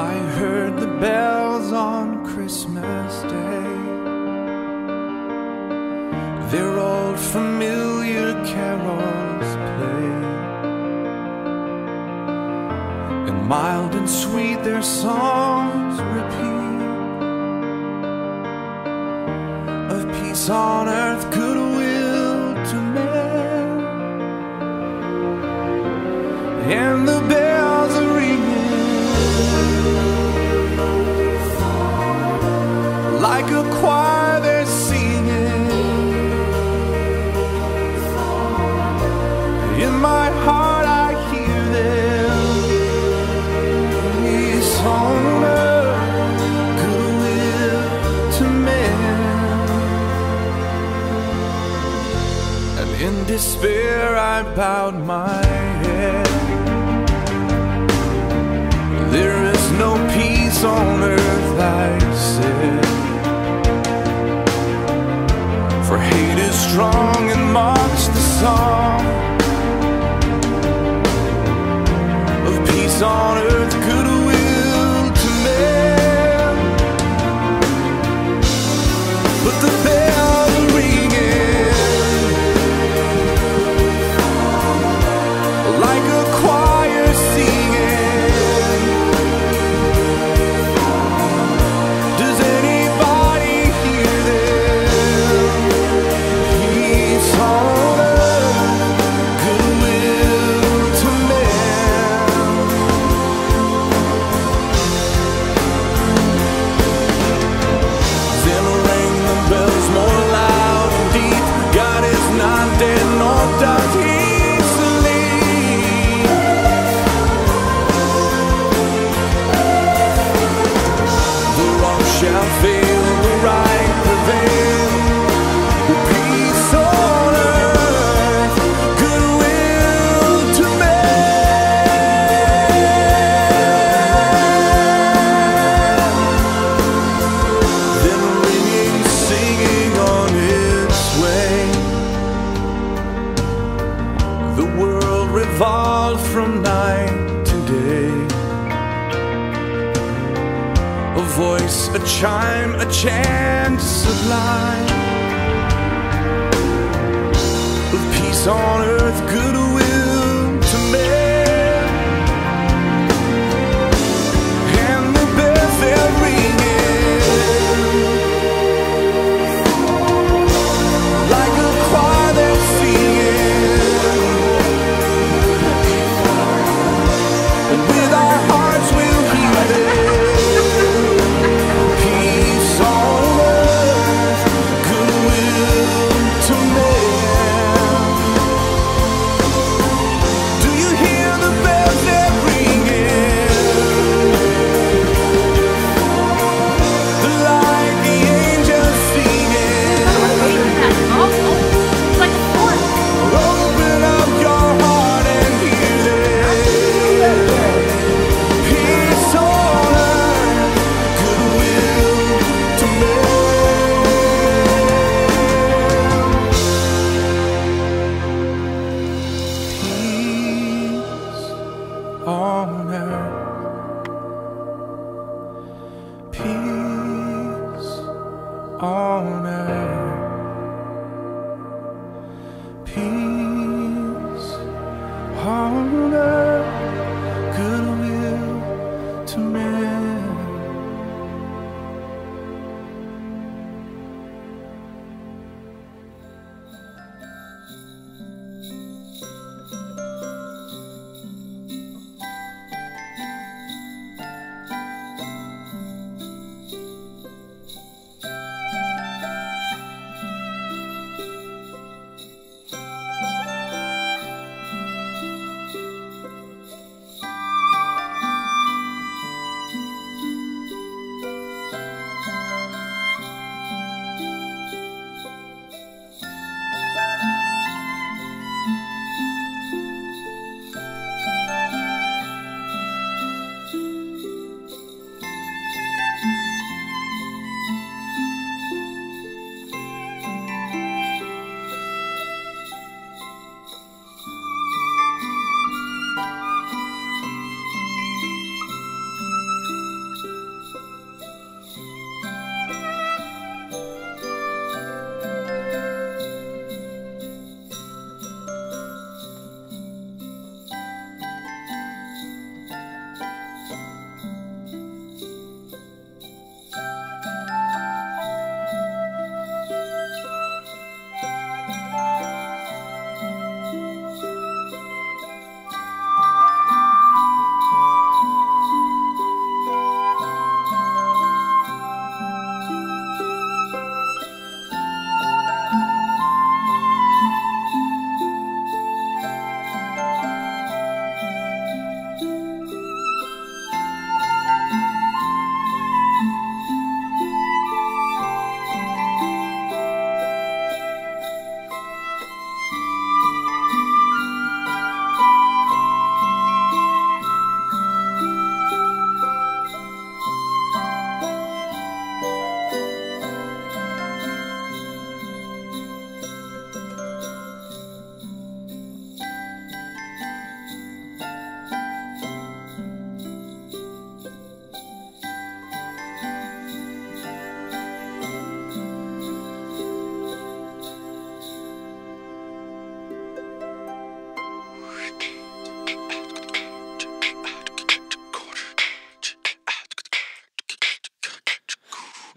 I heard the bells on Christmas Day. Their old familiar carols play. And mild and sweet their songs repeat. Of peace on earth, goodwill to men. And the a choir they're singing. In my heart I hear them. On earth, to men. And in despair I bowed my strong and march the song of peace on earth, goodwill to men. But the on earth good On earth.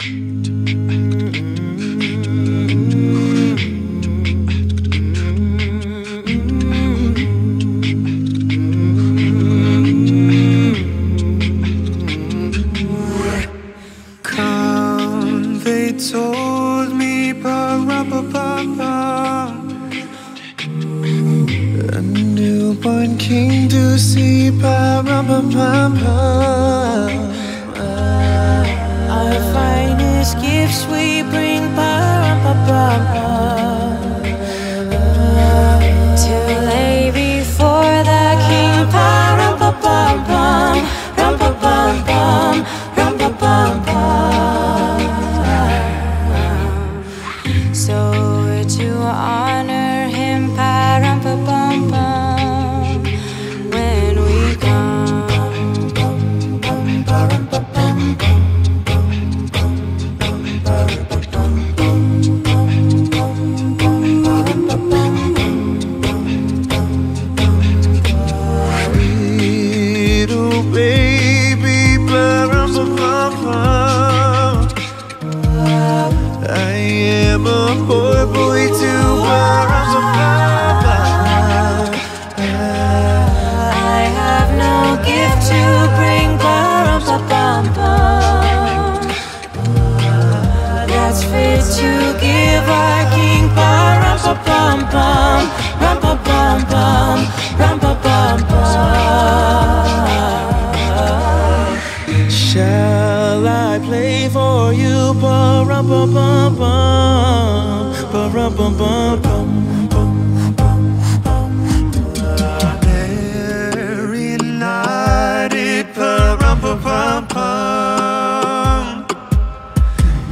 to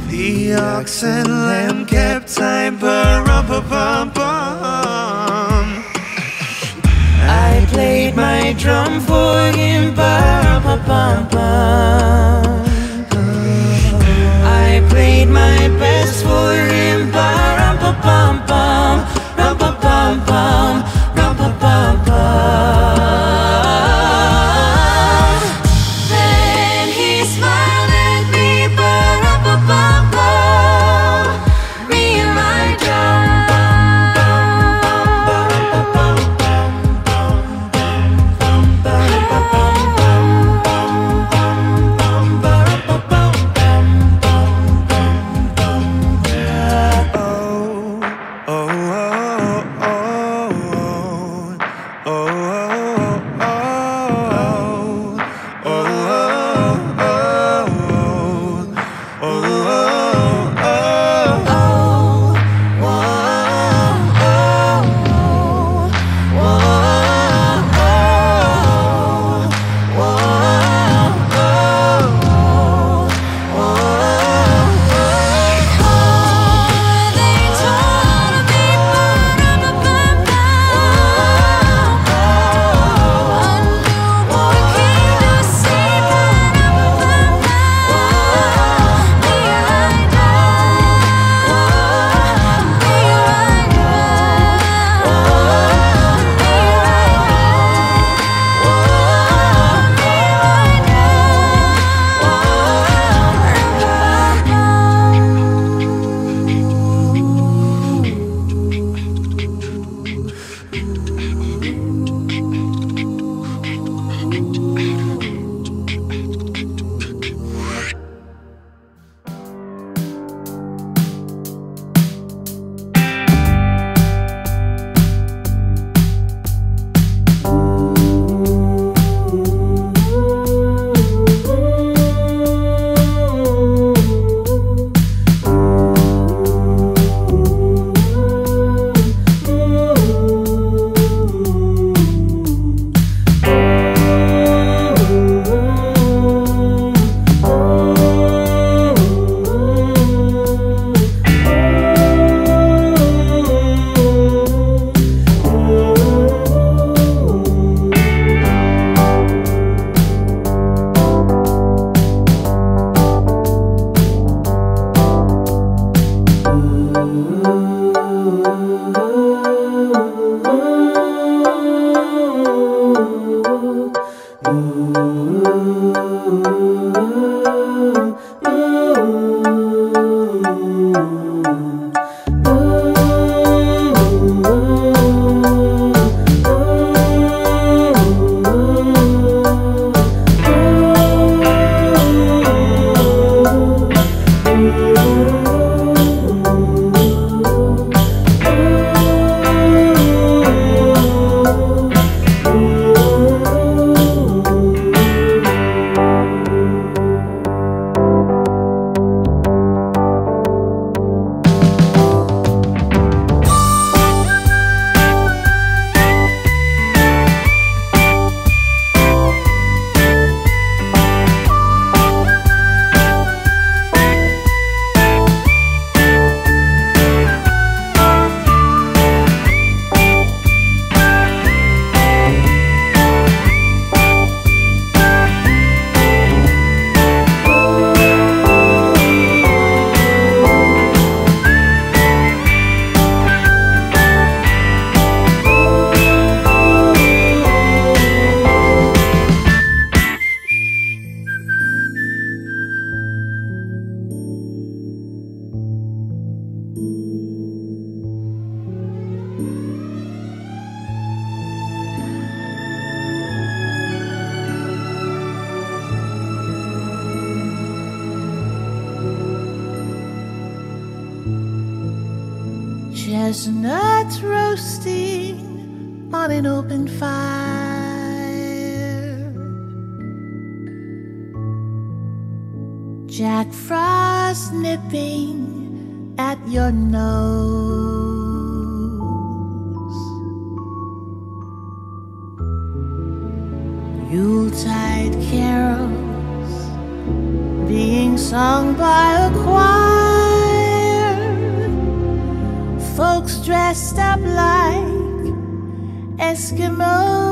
The ox and lamb kept time, but rum pum. bum. I played my drum for him, pum pum. Jack Frost nipping at your nose. Yuletide carols being sung by a choir. Folks dressed up like Eskimos.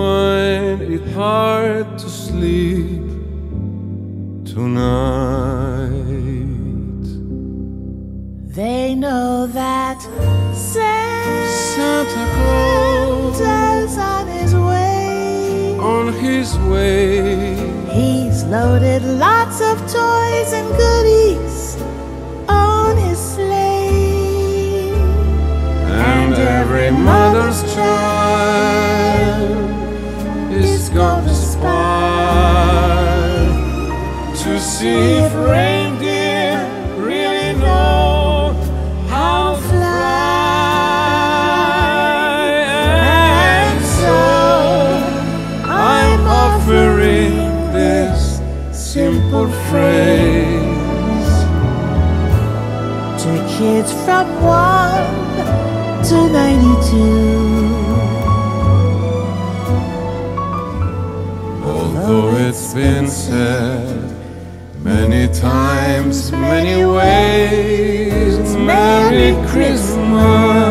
find it hard to sleep tonight. They know that Santa Claus Santa's on his way. on his way, He's loaded lots of toys and goodies from 1 to 92. Although it's been said many times, many ways, Merry Christmas.